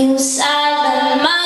You silent my